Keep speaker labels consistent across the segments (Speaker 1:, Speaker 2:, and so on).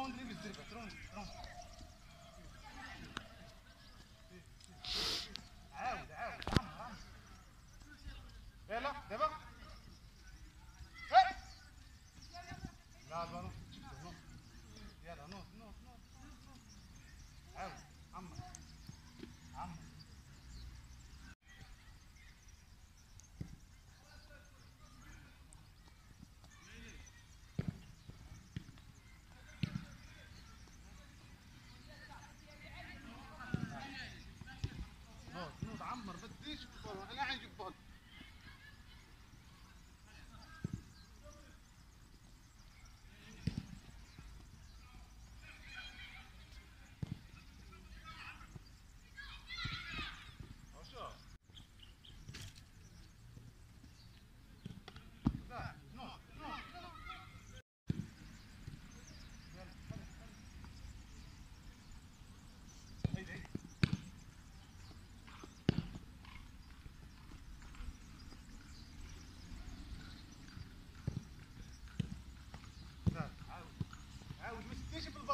Speaker 1: Vamos, drible, drible, tronco, tronco.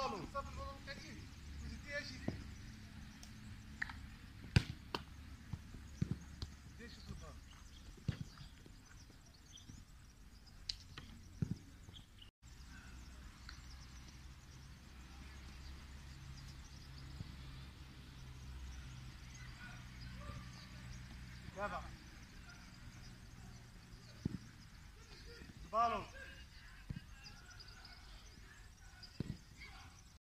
Speaker 1: بالون صافي البالون كتجي وجديها شي Bravo.